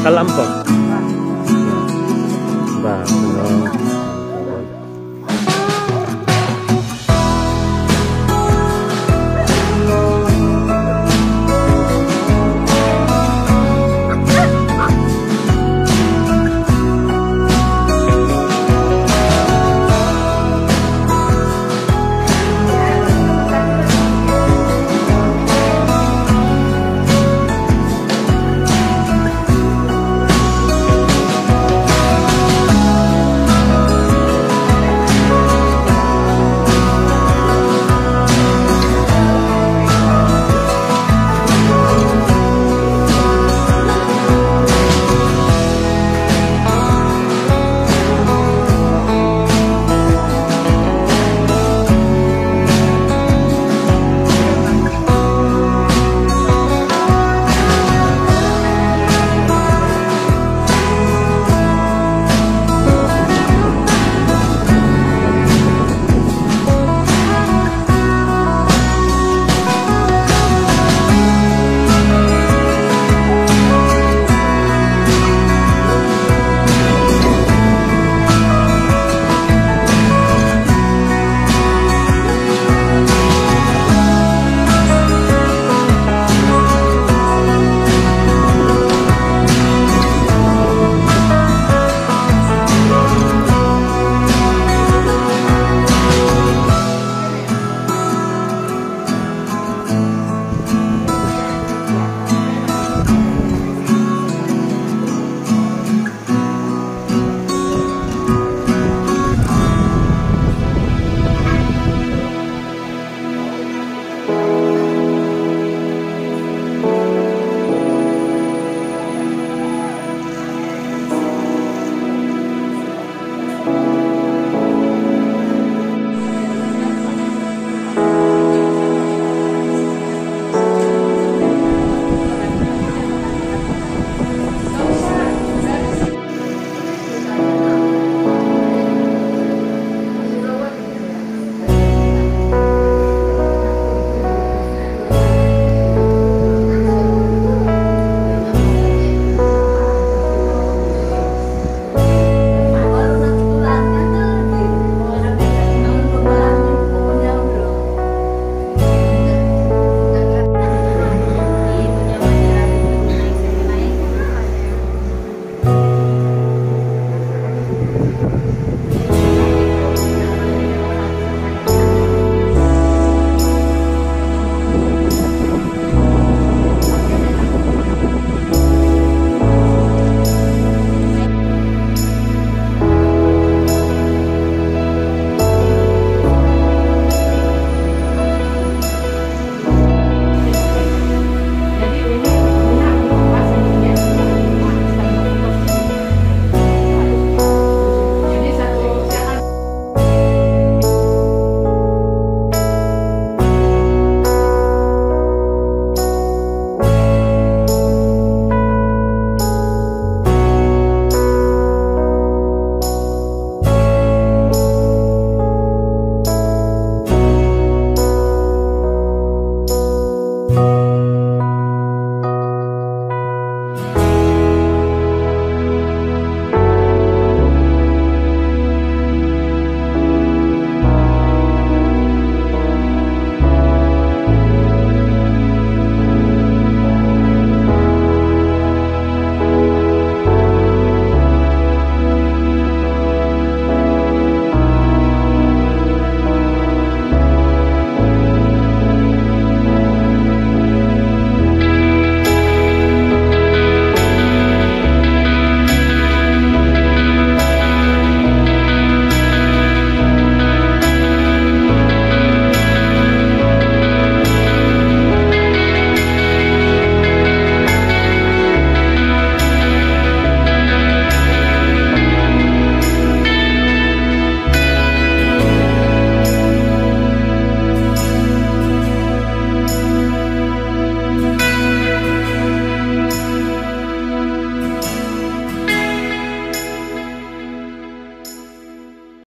Salam